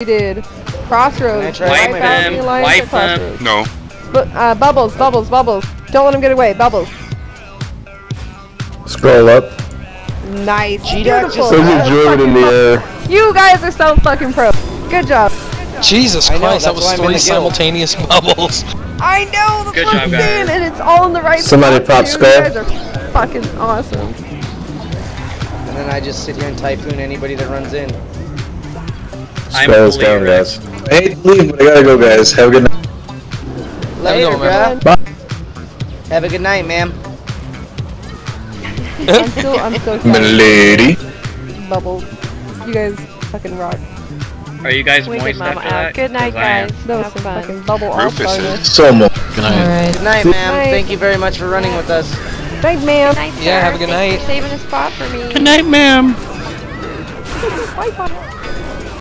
We did Crossroads. Can I try right my down bam? the alliance Wipe at them. No. Bu- uh, bubbles, bubbles, bubbles. Don't let him get away. Bubbles. Scroll up. Nice. Beautiful. just- There's a druid in the air. You guys are so fucking pro. Good job. Jesus I know, Christ, that was why I'm in three the guild. simultaneous bubbles. I know the Good fuck job, guys. saying, and it's all in the right Somebody pop too. skull. You guys are fucking awesome. And then I just sit here and typhoon anybody that runs in. I'm Scroll down, guys. I hate to leave, but I gotta go, guys. Have a good night. Later, go, man. Bye. Have a good night, ma'am. I'm still, I'm so My sorry. lady. Bubbles. You guys fucking rock. Are you guys Wicked moist after that? Good night, guys. That was Have fun. fucking bubble Rufus all-starness. is. So much. Good night. Good night, ma'am. Thank you very much for running with us. Thanks, ma'am. Good night, Yeah, have a good Thanks night. for saving a spot for me. Good night, ma'am. Bye, bye.